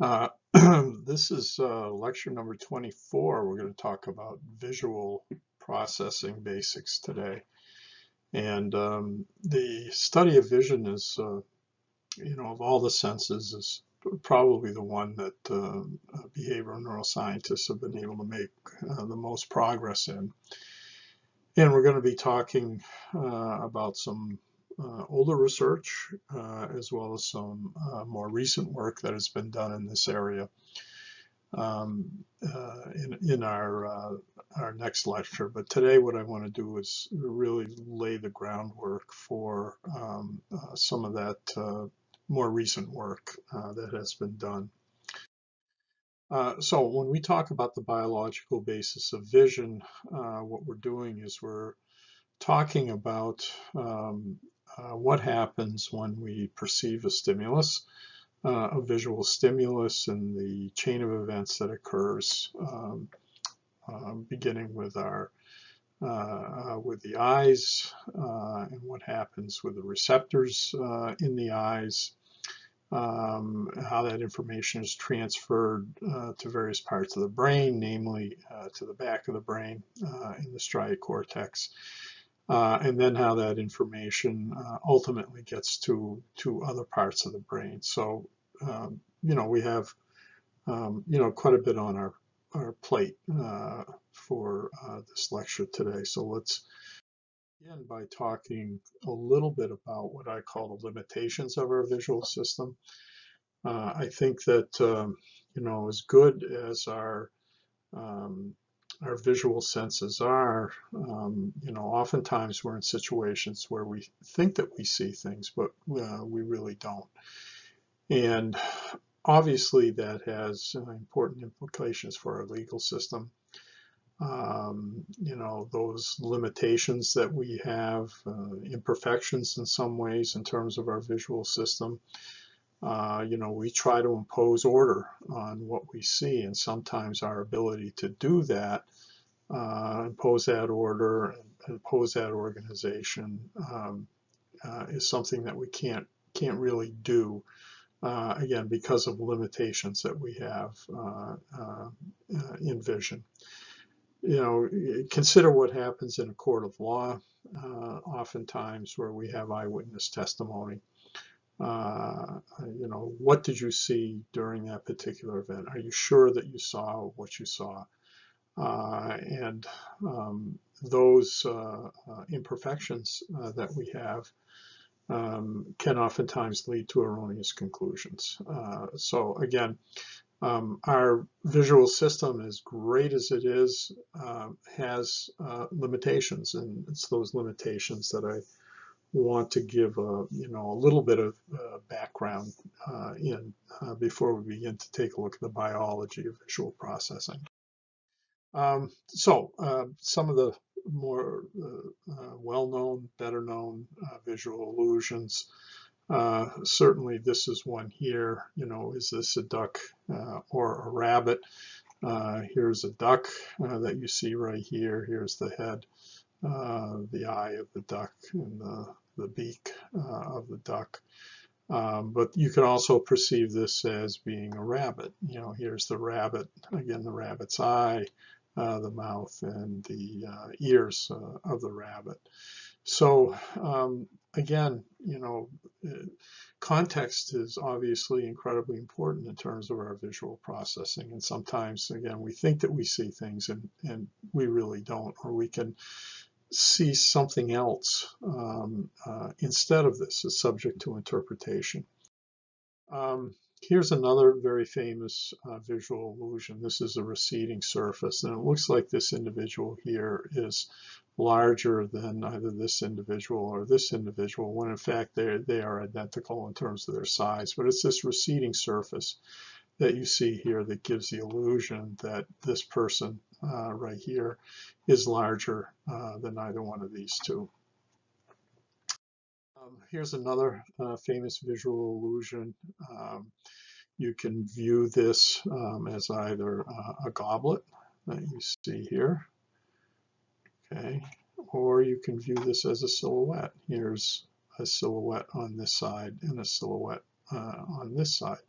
Uh, this is uh, lecture number 24. We're going to talk about visual processing basics today. And um, the study of vision is, uh, you know, of all the senses is probably the one that uh, behavioral neuroscientists have been able to make uh, the most progress in. And we're going to be talking uh, about some older research uh, as well as some uh, more recent work that has been done in this area um, uh, in, in our, uh, our next lecture. But today what I want to do is really lay the groundwork for um, uh, some of that more recent work that has been done. so when we talk about the biological basis of vision, what we're doing is we're talking about um, uh, what happens when we perceive a stimulus, uh, a visual stimulus, and the chain of events that occurs, um, uh, beginning with our uh, with the eyes, uh, and what happens with the receptors in the eyes, um, how that information is transferred uh, to various parts of the brain, namely uh, to the back of the brain uh, in the striate cortex, uh, and then how that information uh, ultimately gets to to other parts of the brain. So um, you know we have um, you know quite a bit on our our plate uh, for uh, this lecture today. So let's begin by talking a little bit about what I call the limitations of our visual system. Uh, I think that um, you know as good as our um, our visual senses are, um, you know, oftentimes we're in situations where we think that we see things, but uh, we really don't. And obviously that has uh, important implications for our legal system. Um, you know, those limitations that we have, uh, imperfections in some ways in terms of our visual system, uh, you know, we try to impose order on what we see, and sometimes our ability to do that, uh, impose that order, impose that organization, um, uh, is something that we can't can't really do. Uh, again, because of limitations that we have uh, in vision. You know, consider what happens in a court of law, oftentimes where we have eyewitness testimony uh, you know, what did you see during that particular event? Are you sure that you saw what you saw? Uh, and um, those uh, uh imperfections uh, that we have um, can oftentimes lead to erroneous conclusions. Uh, so again, um, our visual system, as great as it is, has limitations, and it's those limitations that I want to give a you know a little bit of uh, background uh, in uh, before we begin to take a look at the biology of visual processing. Um, so um, some of the more uh, uh, well-known, better-known uh, visual illusions. certainly, this is one here. You know, is this a duck or a rabbit? here's a duck that you see right here. Here's the head, the eye of the duck, and the the beak uh, of the duck. Um, but you can also perceive this as being a rabbit. You know, here's the rabbit, again, the rabbit's eye, uh, the mouth, and the uh, ears uh, of the rabbit. So um, again, you know, uh, context is obviously incredibly important in terms of our visual processing. And sometimes, again, we think that we see things and, and we really don't, or we can see something else um, uh, instead of this is subject to interpretation. Um, here's another very famous uh, visual illusion. This is a receding surface, and it looks like this individual here is larger than either this individual or this individual, when in fact they they are identical in terms of their size. But it's this receding surface that you see here that gives the illusion that this person uh, right here is larger uh, than either one of these two. Um, here's another uh, famous visual illusion. Um, you can view this um, as either a goblet that you see here, okay, or you can view this as a silhouette. Here's a silhouette on this side and a silhouette uh, on this side.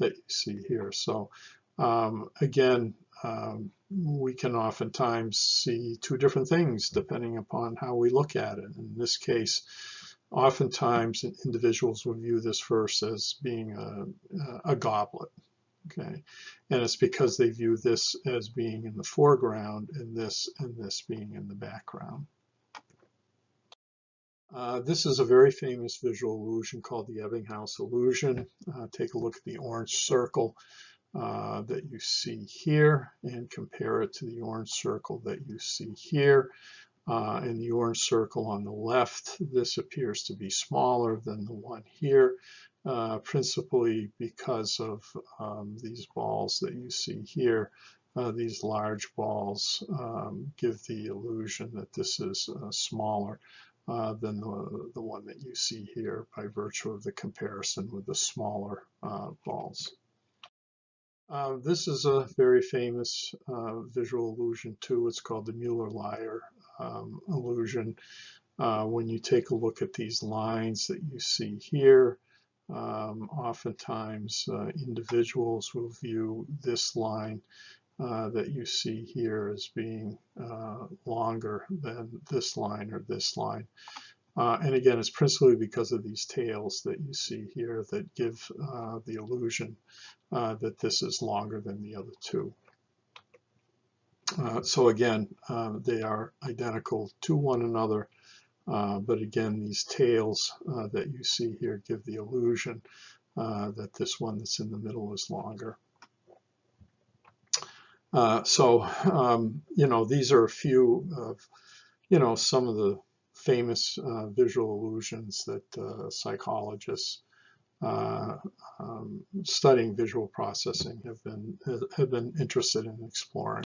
That you see here. So um, again, um, we can oftentimes see two different things depending upon how we look at it. In this case, oftentimes individuals will view this verse as being a, a goblet. Okay, and it's because they view this as being in the foreground and this and this being in the background. Uh, this is a very famous visual illusion called the Ebbinghaus illusion. Uh, take a look at the orange circle uh, that you see here and compare it to the orange circle that you see here. Uh, in the orange circle on the left, this appears to be smaller than the one here, uh, principally because of um, these balls that you see here. Uh, these large balls um, give the illusion that this is smaller. Uh, than the, the one that you see here by virtue of the comparison with the smaller uh, balls. Uh, this is a very famous uh, visual illusion too. It's called the Mueller-Lyer um, illusion. Uh, when you take a look at these lines that you see here, um, oftentimes individuals will view this line uh, that you see here as being uh, longer than this line or this line. Uh, and again, it's principally because of these tails that you see here that give uh, the illusion uh, that this is longer than the other two. so again, um, they are identical to one another, but again, these tails that you see here give the illusion that this one that's in the middle is longer. Uh, so, um, you know, these are a few of, you know, some of the famous uh, visual illusions that uh, psychologists uh, um, studying visual processing have been have been interested in exploring.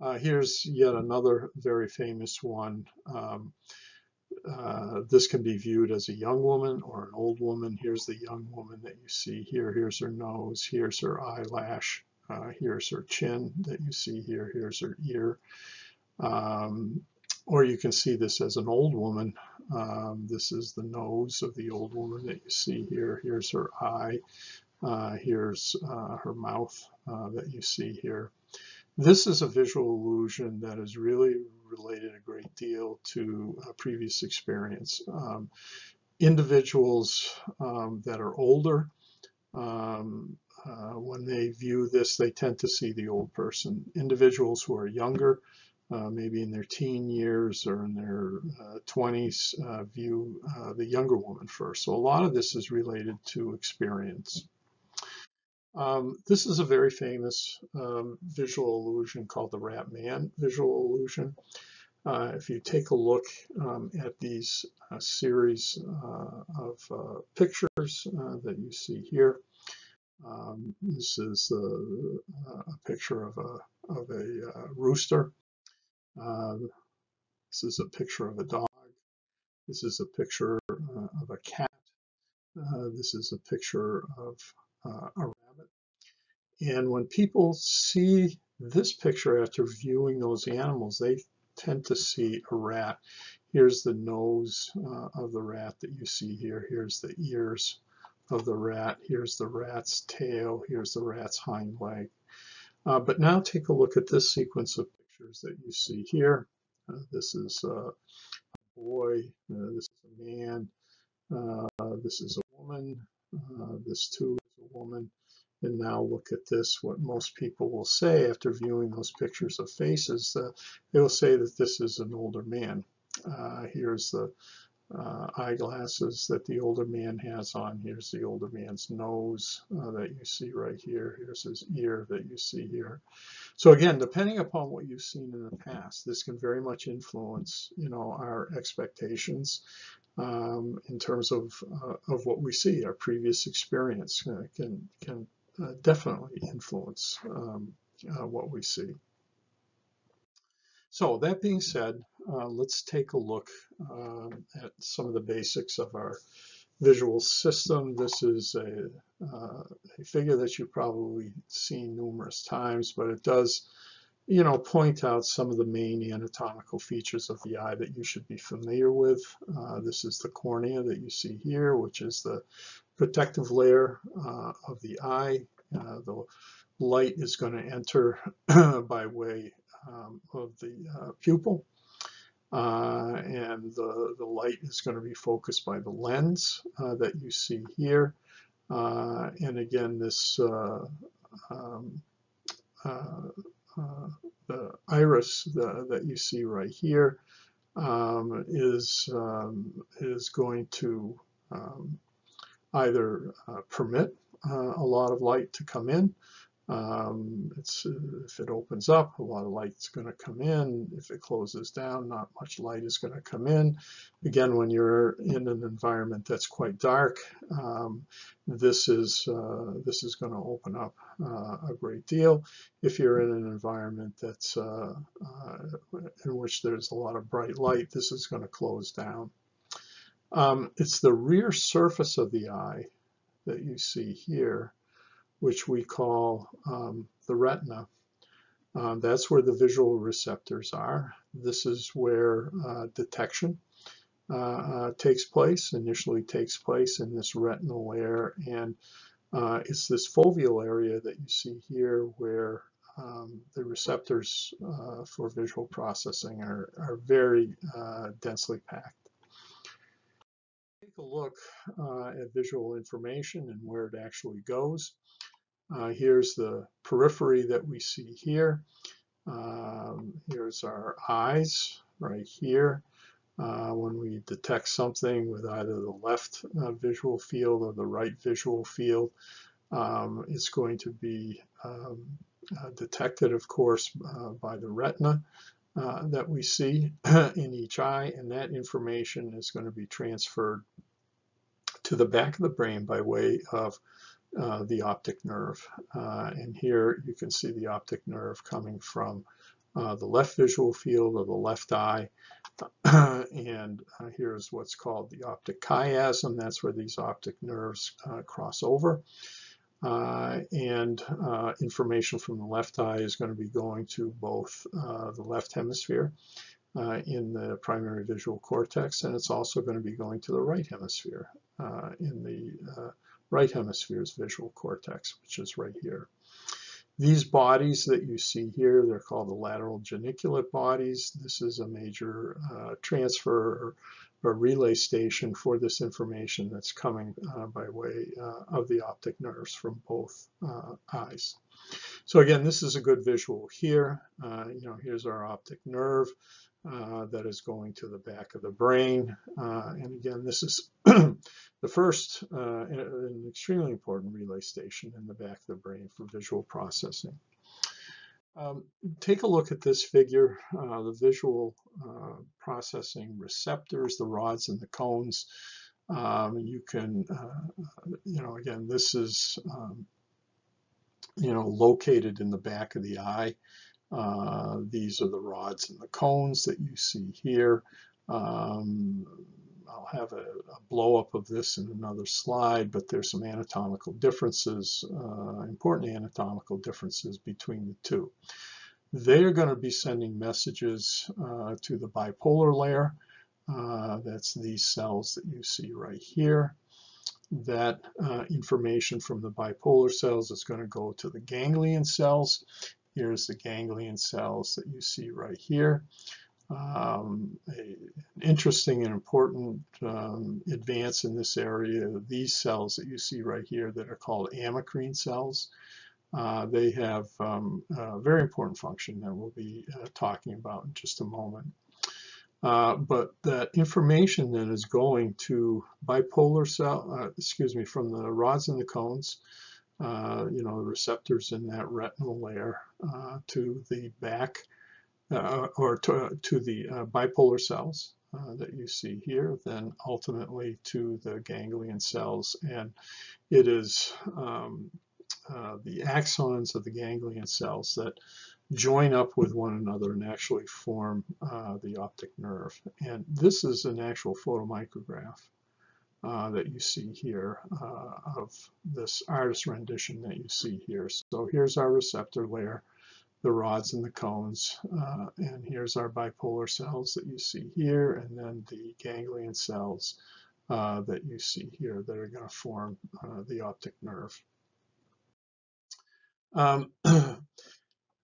Uh, here's yet another very famous one. Um, uh, this can be viewed as a young woman or an old woman. Here's the young woman that you see here. Here's her nose. Here's her eyelash. Uh, here's her chin that you see here. Here's her ear. Um, or you can see this as an old woman. Um, this is the nose of the old woman that you see here. Here's her eye. Uh, here's uh, her mouth uh, that you see here. This is a visual illusion that is really related a great deal to previous experience. Um, individuals um, that are older um, uh, when they view this, they tend to see the old person. Individuals who are younger, uh, maybe in their teen years or in their uh, 20s, uh, view uh, the younger woman first. So a lot of this is related to experience. Um, this is a very famous um, visual illusion called the Rat Man visual illusion. Uh, if you take a look um, at these uh, series uh, of pictures that you see here, um, this is a, a, picture of a, of a uh, rooster. Uh, this is a picture of a dog. This is a picture uh, of a cat. Uh, this is a picture of uh, a rabbit. And when people see this picture after viewing those animals, they tend to see a rat. Here's the nose uh, of the rat that you see here. Here's the ears of the rat. Here's the rat's tail. Here's the rat's hind leg. Uh, but now take a look at this sequence of pictures that you see here. Uh, this is uh, a boy. Uh, this is a man. Uh, this is a woman. Uh, this too is a woman. And now look at this, what most people will say after viewing those pictures of faces, they will say that this is an older man. here's the uh, eyeglasses that the older man has on. Here's the older man's nose uh, that you see right here. Here's his ear that you see here. So again, depending upon what you've seen in the past, this can very much influence, you know, our expectations um, in terms of uh, of what we see. Our previous experience uh, can can uh, definitely influence um, uh, what we see. So that being said, uh, let's take a look um, at some of the basics of our visual system. This is a, uh, a, figure that you've probably seen numerous times, but it does, you know, point out some of the main anatomical features of the eye that you should be familiar with. Uh, this is the cornea that you see here, which is the protective layer uh, of the eye. Uh, the light is going to enter by way um, of the uh, pupil. Uh, and the, the light is going to be focused by the lens uh, that you see here. Uh, and again, this um, the iris the, that you see right here um, is um, is going to um, either uh, permit uh, a lot of light to come in. Um, it's, if it opens up, a lot of light's going to come in. If it closes down, not much light is going to come in. Again, when you're in an environment that's quite dark, um, this is uh, this is going to open up uh, a great deal. If you're in an environment that's uh, uh, in which there's a lot of bright light, this is going to close down. Um, it's the rear surface of the eye that you see here, which we call um, the retina. Uh, that's where the visual receptors are. This is where uh, detection uh, uh takes place, initially takes place in this retinal layer. And uh, it's this foveal area that you see here where um, the receptors uh, for visual processing are, are very densely packed take a look uh, at visual information and where it actually goes. Uh, here's the periphery that we see here. Um, here's our eyes right here. Uh, when we detect something with either the left uh, visual field or the right visual field, um, it's going to be um, uh, detected, of course, uh, by the retina. Uh, that we see in each eye, and that information is going to be transferred to the back of the brain by way of uh, the optic nerve. Uh, and here you can see the optic nerve coming from uh, the left visual field of the left eye. and uh, here's what's called the optic chiasm. That's where these optic nerves uh, cross over. Uh, and information from the left eye is going to be going to both the left hemisphere uh, in the primary visual cortex, and it's also going to be going to the right hemisphere in the uh, right hemisphere's visual cortex, which is right here. These bodies that you see here, they're called the lateral geniculate bodies. This is a major transfer or a relay station for this information that's coming uh, by way uh, of the optic nerves from both uh, eyes. So again, this is a good visual here. Uh, you know, here's our optic nerve uh, that is going to the back of the brain. Uh, and again, this is the first an extremely important relay station in the back of the brain for visual processing. Um, take a look at this figure, uh, the visual uh, processing receptors, the rods and the cones. Um, you can, uh, you know, again, this is, um, you know, located in the back of the eye. Uh, these are the rods and the cones that you see here. Um, I'll have a, a blow up of this in another slide, but there's some anatomical differences, uh, important anatomical differences between the two. They're going to be sending messages uh, to the bipolar layer. Uh, that's these cells that you see right here. That uh, information from the bipolar cells is going to go to the ganglion cells. Here's the ganglion cells that you see right here um, a, an interesting and important um, advance in this area. These cells that you see right here that are called amacrine cells, uh, they have um, a very important function that we'll be uh, talking about in just a moment. Uh, but that information then is going to bipolar cell, uh, excuse me, from the rods and the cones, you know, the receptors in that retinal layer uh, to the back uh, or to, to the uh, bipolar cells uh, that you see here, then ultimately to the ganglion cells. And it is um, uh, the axons of the ganglion cells that join up with one another and actually form uh, the optic nerve. And this is an actual photomicrograph. Uh, that you see here of this artist rendition that you see here. So here's our receptor layer the rods and the cones. Uh, and here's our bipolar cells that you see here, and then the ganglion cells uh, that you see here that are going to form uh, the optic nerve. Um,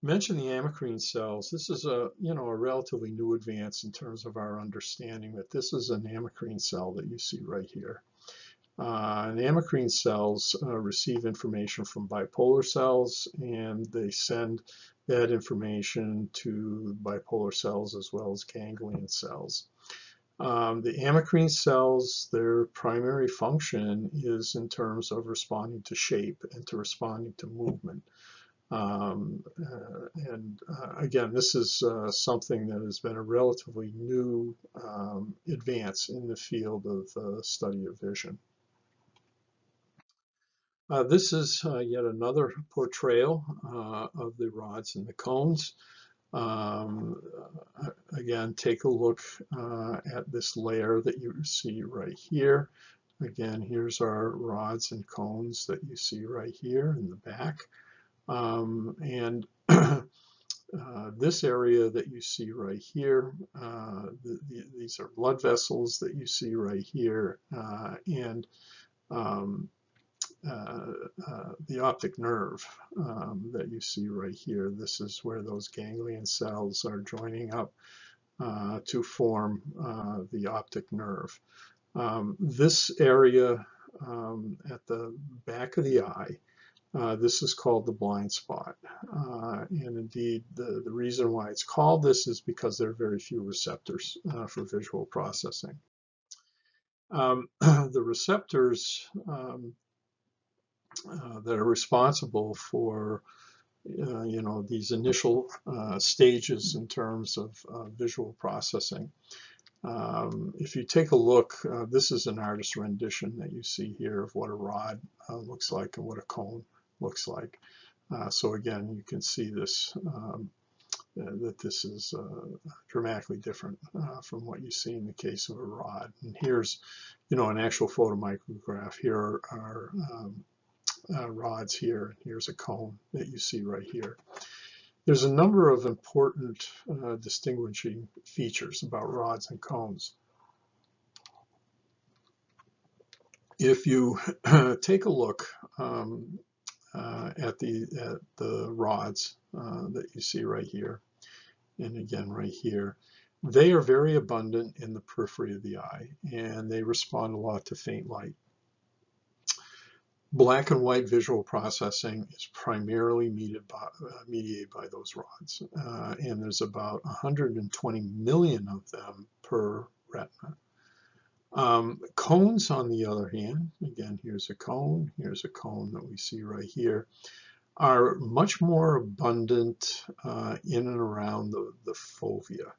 mention the amacrine cells. This is a, you know, a relatively new advance in terms of our understanding that this is an amacrine cell that you see right here. Uh, and amacrine cells uh, receive information from bipolar cells and they send that information to bipolar cells as well as ganglion cells. Um, the amacrine cells, their primary function is in terms of responding to shape and to responding to movement. Um, uh, and uh, again, this is uh, something that has been a relatively new um, advance in the field of uh, study of vision. Uh, this is uh, yet another portrayal of the rods and the cones. Um, again, take a look at this layer that you see right here. Again, here's our rods and cones that you see right here in the back. Um, and uh, this area that you see right here, uh, the, the, these are blood vessels that you see right here, uh, and um, uh, uh, the optic nerve um, that you see right here. This is where those ganglion cells are joining up uh, to form the optic nerve. Um, this area um, at the back of the eye uh, this is called the blind spot. Uh, and indeed, the, the reason why it's called this is because there are very few receptors uh, for visual processing. Um, the receptors um, uh, that are responsible for uh, you know, these initial stages in terms of visual processing um, if you take a look, uh, this is an artist rendition that you see here of what a rod uh, looks like and what a cone looks like. Uh, so again, you can see this, um, uh, that this is uh, dramatically different uh, from what you see in the case of a rod. And here's, you know, an actual photomicrograph. Here are, um, uh, rods here. Here's a cone that you see right here. There's a number of important uh, distinguishing features about rods and cones. If you take a look um, at the at the rods uh, that you see right here, and again right here. They are very abundant in the periphery of the eye, and they respond a lot to faint light. Black and white visual processing is primarily mediated by, uh, mediated by those rods, uh, and there's about 120 million of them per retina. Um, cones, on the other hand, again, here's a cone, here's a cone that we see right here, are much more abundant uh, in and around the, the fovea.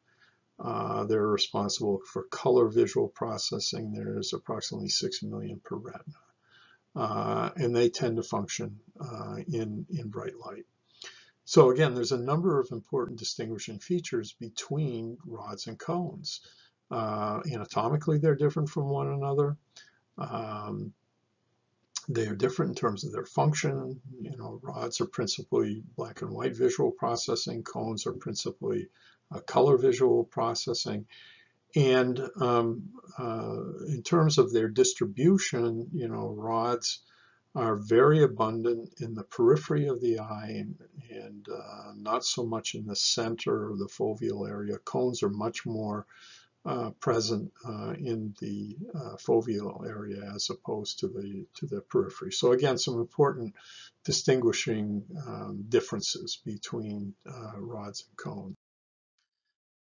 Uh, they're responsible for color visual processing. There's approximately 6 million per retina. Uh, and they tend to function uh, in, in bright light. So again, there's a number of important distinguishing features between rods and cones. Uh, anatomically, they're different from one another. Um, they are different in terms of their function. You know, rods are principally black and white visual processing. Cones are principally uh, color visual processing. And um, uh, in terms of their distribution, you know, rods are very abundant in the periphery of the eye and, and uh, not so much in the center of the foveal area. Cones are much more uh, present uh, in the uh, foveal area as opposed to the to the periphery. So again, some important distinguishing um, differences between uh, rods and cones.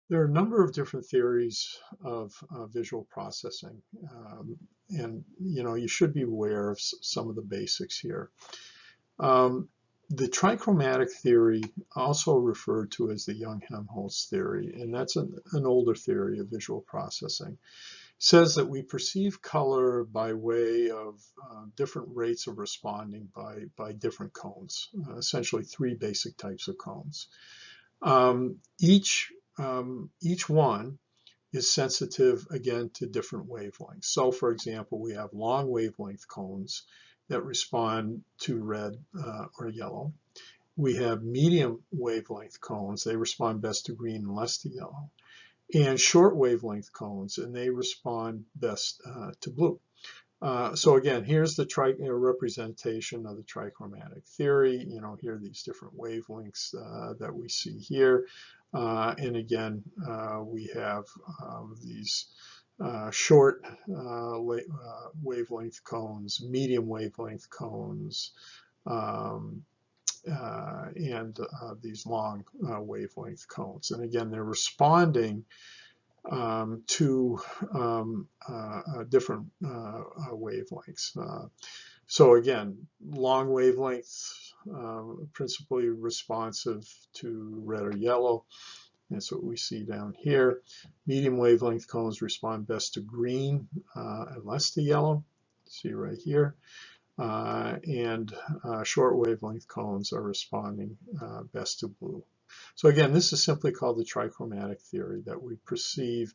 There are a number of different theories of uh, visual processing, um, and you know you should be aware of some of the basics here. Um, the trichromatic theory, also referred to as the Young-Helmholtz theory, and that's an, an, older theory of visual processing, says that we perceive color by way of uh, different rates of responding by, by different cones, uh, essentially three basic types of cones. Um, each, um, each one is sensitive, again, to different wavelengths. So, for example, we have long wavelength cones, that respond to red uh, or yellow. We have medium wavelength cones. They respond best to green and less to yellow. and short wavelength cones, and they respond best uh, to blue. Uh, so again, here's the tri representation of the trichromatic theory. You know, here are these different wavelengths uh, that we see here. Uh, and again, uh, we have um, these uh, short wavelength cones, medium wavelength cones, um, and these long wavelength cones. And again, they're responding um, to um, uh, uh, different uh, uh wavelengths. Uh, so again, long wavelengths, principally responsive to red or yellow. That's what we see down here. Medium wavelength cones respond best to green uh, and less to yellow. See right here. and short wavelength cones are responding best to blue. So again, this is simply called the trichromatic theory, that we perceive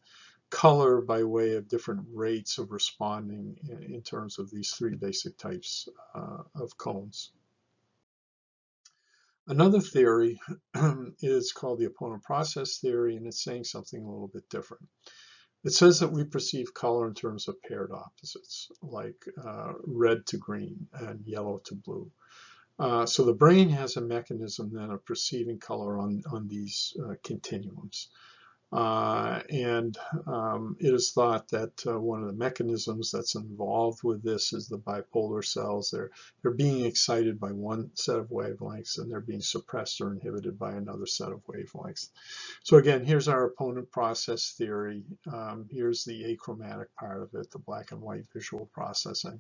color by way of different rates of responding in, terms of these three basic types uh, of cones. Another theory is called the opponent process theory, and it's saying something a little bit different. It says that we perceive color in terms of paired opposites, like uh, red to green and yellow to blue. Uh, so the brain has a mechanism then of perceiving color on, on these uh, continuums. Uh, and um, it is thought that uh, one of the mechanisms that's involved with this is the bipolar cells. They're, they're being excited by one set of wavelengths and they're being suppressed or inhibited by another set of wavelengths. So again, here's our opponent process theory. Um, here's the achromatic part of it, the black and white visual processing.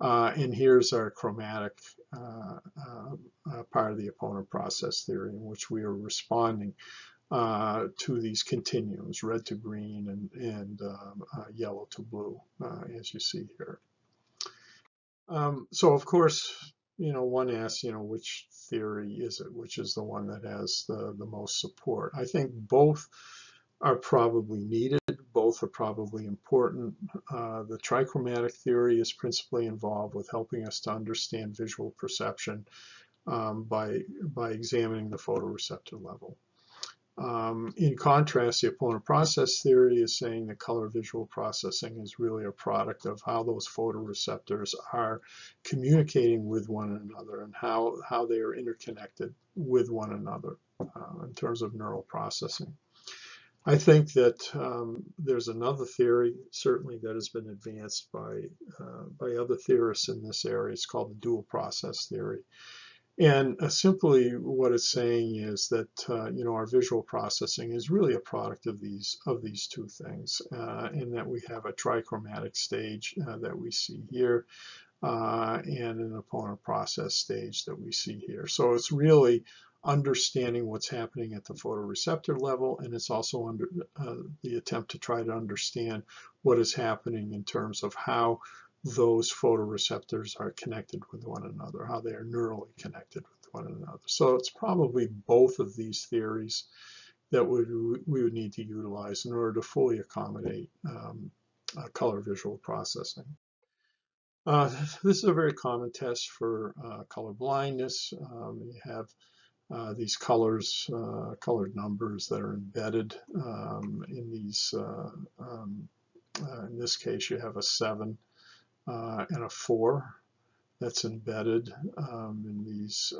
Uh, and here's our chromatic uh, uh, uh, part of the opponent process theory in which we are responding uh, to these continuums, red to green and, and um, uh, yellow to blue, as you see here. Um, so of course, you know, one asks, you know, which theory is it? Which is the one that has the, the most support? I think both are probably needed. Both are probably important. Uh, the trichromatic theory is principally involved with helping us to understand visual perception um, by, by examining the photoreceptor level. Um, in contrast, the opponent process theory is saying that color visual processing is really a product of how those photoreceptors are communicating with one another and how, how they are interconnected with one another uh, in terms of neural processing. I think that um, there's another theory, certainly that has been advanced by, uh, by other theorists in this area. It's called the dual process theory. And uh, simply what it's saying is that, uh, you know, our visual processing is really a product of these, of these two things, uh, in that we have a trichromatic stage uh, that we see here, uh, and an opponent process stage that we see here. So it's really understanding what's happening at the photoreceptor level, and it's also under uh, the attempt to try to understand what is happening in terms of how those photoreceptors are connected with one another, how they are neurally connected with one another. So it's probably both of these theories that we would need to utilize in order to fully accommodate um, uh, color visual processing. Uh, this is a very common test for uh, color blindness. Um, you have uh, these colors, uh, colored numbers that are embedded um, in these, uh, um, uh, in this case you have a 7 uh, and a 4 that's embedded um, in these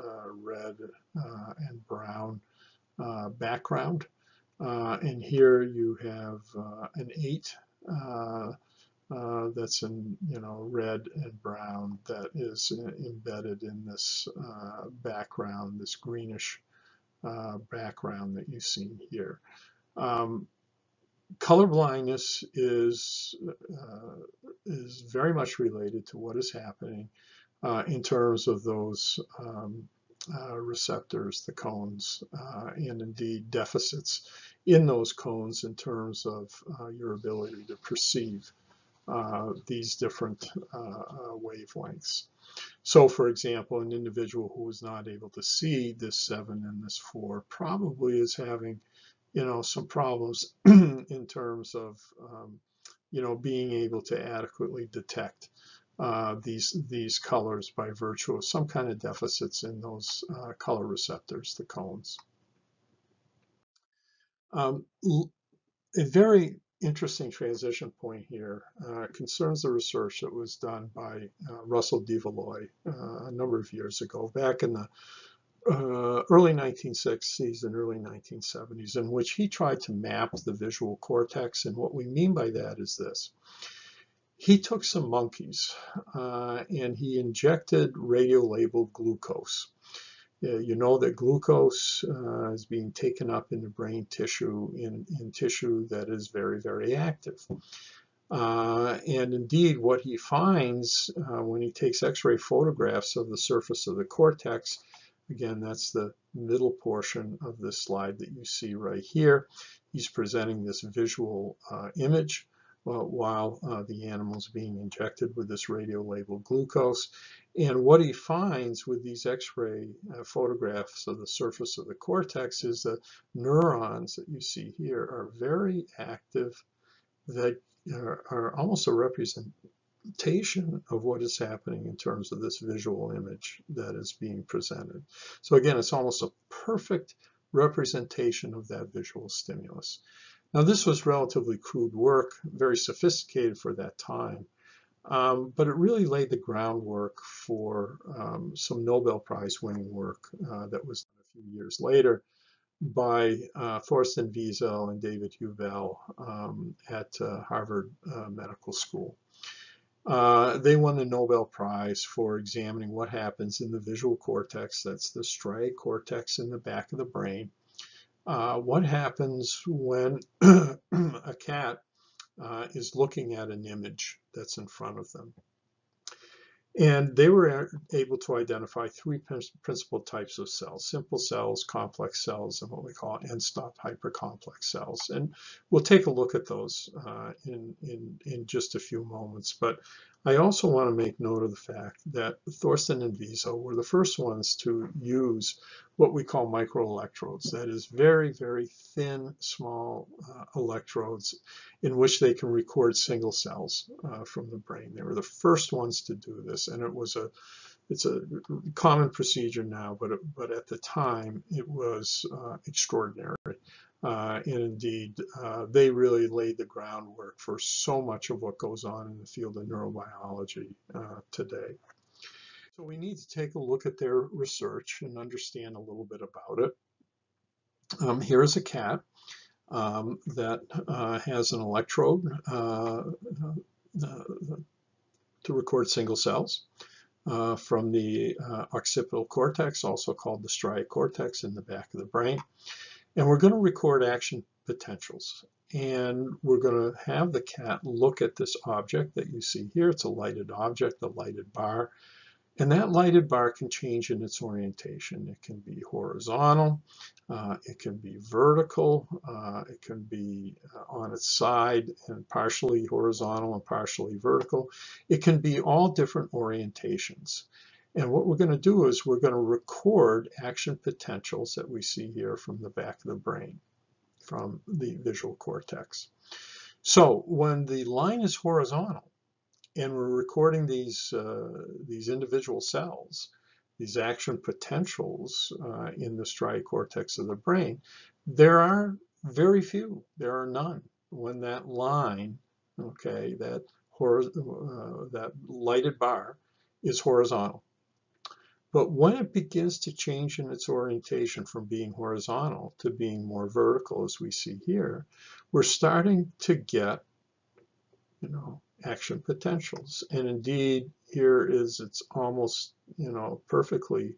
red and brown background. and here you have an 8 uh, that's in you know red and brown that is embedded in this uh, background, this greenish uh, background that you see here. Um, color blindness is uh, is very much related to what is happening uh, in terms of those um, uh, receptors, the cones, and indeed deficits in those cones in terms of your ability to perceive uh, these different uh, uh, wavelengths. So for example, an individual who is not able to see this 7 and this 4 probably is having, you know, some problems in terms of, um, you know, being able to adequately detect uh, these these colors by virtue of some kind of deficits in those uh, color receptors, the cones. Um, a very interesting transition point here uh, concerns the research that was done by uh, Russell de uh, a number of years ago, back in the uh, early 1960s and early 1970s, in which he tried to map the visual cortex. And what we mean by that is this. He took some monkeys uh, and he injected radio-labeled glucose you know that glucose uh, is being taken up in the brain tissue in, in tissue that is very, very active. Uh, and indeed, what he finds uh, when he takes X-ray photographs of the surface of the cortex, again, that's the middle portion of this slide that you see right here. He's presenting this visual uh, image uh, while uh, the animal is being injected with this radio-labeled glucose. And what he finds with these X-ray uh, photographs of the surface of the cortex is that neurons that you see here are very active that are, are almost a representation of what is happening in terms of this visual image that is being presented. So again, it's almost a perfect representation of that visual stimulus. Now this was relatively crude work, very sophisticated for that time, um, but it really laid the groundwork for um, some Nobel Prize winning work uh, that was done a few years later by uh, Torsten Wiesel and David Hubel um, at uh, Harvard uh, Medical School. Uh, they won the Nobel Prize for examining what happens in the visual cortex, that's the striate cortex in the back of the brain, uh, what happens when a cat uh, is looking at an image that's in front of them. And they were able to identify three principal types of cells, simple cells, complex cells, and what we call end-stop hypercomplex cells. And we'll take a look at those uh, in, in, in just a few moments. But I also want to make note of the fact that Torsten and Wiesel were the first ones to use what we call microelectrodes. That is very, very thin, small uh, electrodes in which they can record single cells uh, from the brain. They were the first ones to do this, and it was a it's a common procedure now, but but at the time it was uh, extraordinary. Uh, and indeed, uh, they really laid the groundwork for so much of what goes on in the field of neurobiology uh, today. So we need to take a look at their research and understand a little bit about it. Um, here is a cat um, that uh, has an electrode uh, uh, to record single cells. Uh, from the uh, occipital cortex, also called the striate cortex in the back of the brain. And we're going to record action potentials. And we're going to have the cat look at this object that you see here. It's a lighted object, the lighted bar. And that lighted bar can change in its orientation. It can be horizontal, uh, it can be vertical, uh, it can be uh, on its side and partially horizontal and partially vertical. It can be all different orientations. And what we're going to do is we're going to record action potentials that we see here from the back of the brain, from the visual cortex. So when the line is horizontal and we're recording these, uh, these individual cells, these action potentials uh, in the striate cortex of the brain, there are very few, there are none. When that line, okay, that, uh, that lighted bar is horizontal. But when it begins to change in its orientation from being horizontal to being more vertical, as we see here, we're starting to get, you know, action potentials. And indeed, here is it's almost, you know, perfectly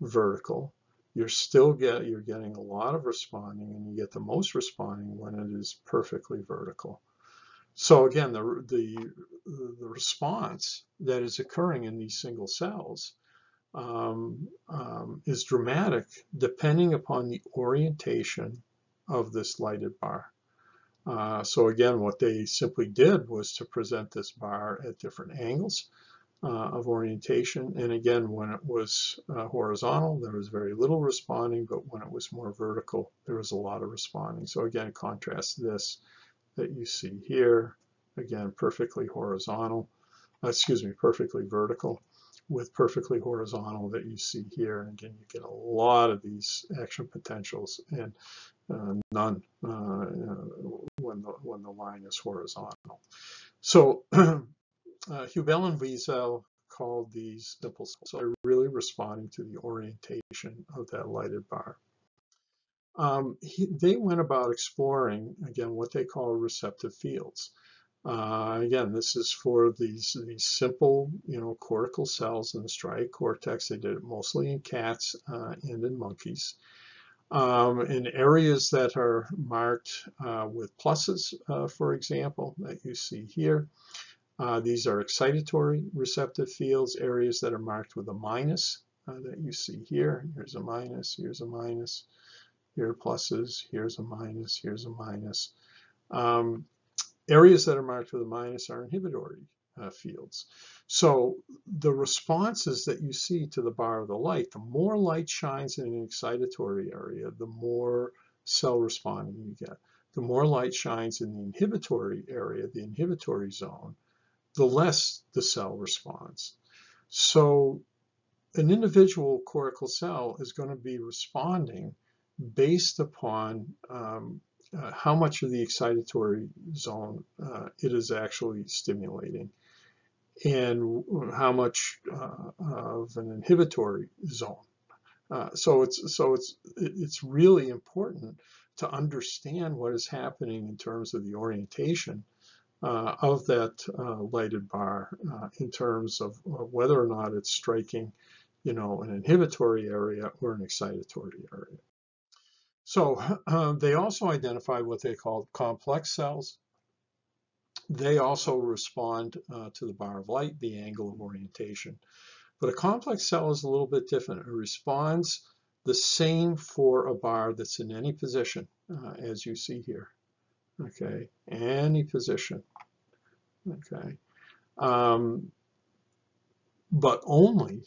vertical. You're still get you're getting a lot of responding, and you get the most responding when it is perfectly vertical. So again, the the the response that is occurring in these single cells um, um, is dramatic depending upon the orientation of this lighted bar. Uh, so again, what they simply did was to present this bar at different angles uh, of orientation. And again, when it was uh, horizontal, there was very little responding, but when it was more vertical, there was a lot of responding. So again, contrast this that you see here, again, perfectly horizontal, excuse me, perfectly vertical with perfectly horizontal that you see here. And again, you get a lot of these action potentials and uh, none, uh, when the when the line is horizontal. So uh, Hubel and Wiesel called these cells. So they're really responding to the orientation of that lighted bar. Um, he, they went about exploring, again, what they call receptive fields. Uh, again, this is for these, these simple, you know, cortical cells in the striate cortex. They did it mostly in cats uh, and in monkeys. Um, in areas that are marked uh, with pluses, uh, for example, that you see here, uh, these are excitatory receptive fields, areas that are marked with a minus that you see here. Here's a minus, here's a minus, here are pluses, here's a minus, here's a minus. Um, areas that are marked with a minus are inhibitory uh, fields. So the responses that you see to the bar of the light, the more light shines in an excitatory area, the more cell responding you get. The more light shines in the inhibitory area, the inhibitory zone, the less the cell responds. So an individual cortical cell is going to be responding based upon um, uh, how much of the excitatory zone uh, it is actually stimulating and how much uh, of an inhibitory zone. Uh, so it's so it's it's really important to understand what is happening in terms of the orientation uh, of that uh, lighted bar in terms of, of, whether or not it's striking, you know, an inhibitory area or an excitatory area. So uh, they also identified what they called complex cells. They also respond uh, to the bar of light, the angle of orientation. But a complex cell is a little bit different. It responds the same for a bar that's in any position, uh, as you see here okay, any position, okay, um, but only,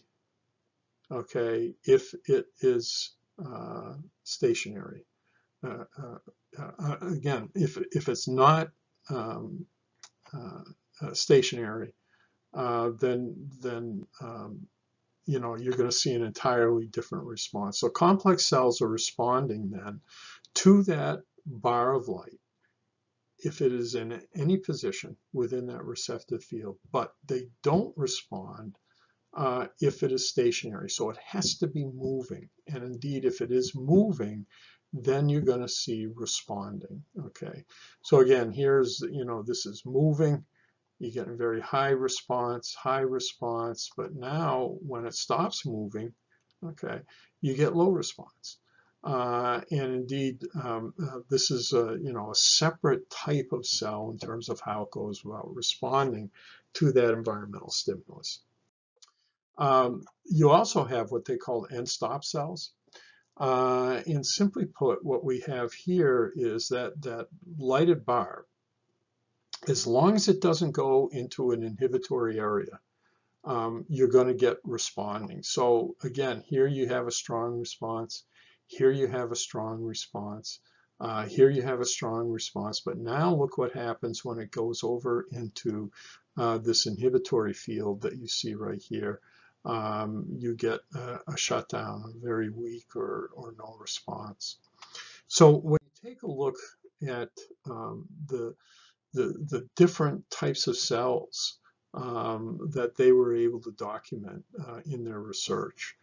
okay, if it is stationary. Uh, uh, uh again, if, if it's not um, uh, uh, stationary, then, then um, you know, you're going to see an entirely different response. So complex cells are responding then to that bar of light if it is in any position within that receptive field, but they don't respond uh, if it is stationary. So it has to be moving. And indeed, if it is moving, then you're going to see responding. Okay. So again, here's, you know, this is moving. You get a very high response, high response. But now when it stops moving, okay, you get low response. Uh, and indeed, um, uh, this is a, you know, a separate type of cell in terms of how it goes about responding to that environmental stimulus. Um, you also have what they call end-stop cells. Uh, and simply put, what we have here is that that lighted bar, as long as it doesn't go into an inhibitory area, um, you're going to get responding. So again, here you have a strong response. Here you have a strong response. Uh, here you have a strong response, but now look what happens when it goes over into uh, this inhibitory field that you see right here. Um, you get a, a, shutdown, a very weak or, or no response. So when you take a look at um, the, the, the, different types of cells um, that they were able to document uh, in their research,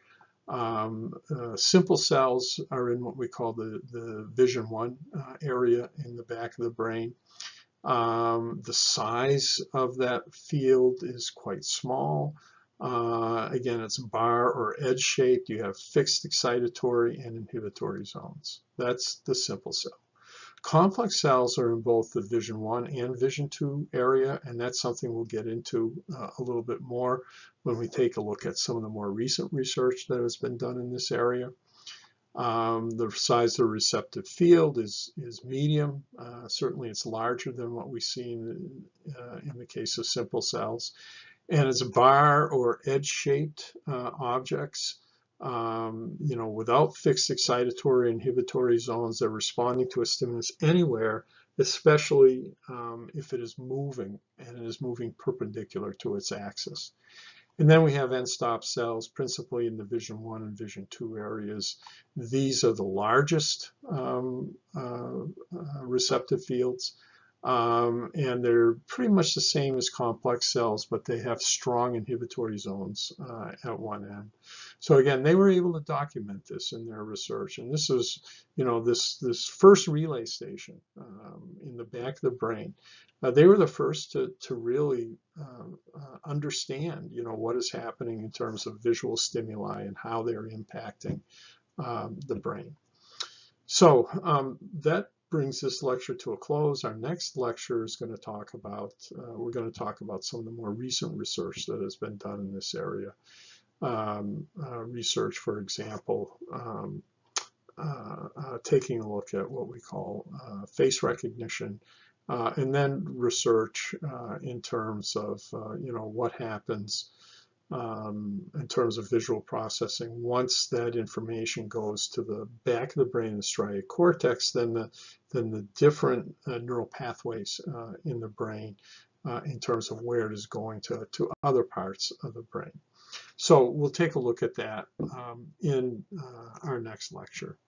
um, uh, simple cells are in what we call the, the vision one uh, area in the back of the brain. Um, the size of that field is quite small. Uh, again, it's bar or edge shaped. You have fixed excitatory and inhibitory zones. That's the simple cell. Complex cells are in both the vision 1 and vision 2 area, and that's something we'll get into uh, a little bit more when we take a look at some of the more recent research that has been done in this area. Um, the size of the receptive field is, is medium. Uh, certainly it's larger than what we see in, uh, in the case of simple cells. And it's bar or edge-shaped uh, objects um, you know, without fixed excitatory inhibitory zones, they're responding to a stimulus anywhere, especially um, if it is moving and it is moving perpendicular to its axis. And then we have end-stop cells, principally in the vision 1 and vision 2 areas. These are the largest um, uh, uh, receptive fields. Um, and they're pretty much the same as complex cells, but they have strong inhibitory zones uh, at one end. So again, they were able to document this in their research. And this is, you know, this, this first relay station um, in the back of the brain. Uh, they were the first to, to really uh, uh, understand, you know, what is happening in terms of visual stimuli and how they're impacting um, the brain. So um, that brings this lecture to a close. Our next lecture is going to talk about, uh, we're going to talk about some of the more recent research that has been done in this area. Um, uh, research, for example, um, uh, uh taking a look at what we call uh, face recognition, uh, and then research in terms of, you know, what happens um, in terms of visual processing. Once that information goes to the back of the brain, the striate cortex, then the then the different uh, neural pathways uh, in the brain uh, in terms of where it is going to, to other parts of the brain. So we'll take a look at that um, in uh, our next lecture.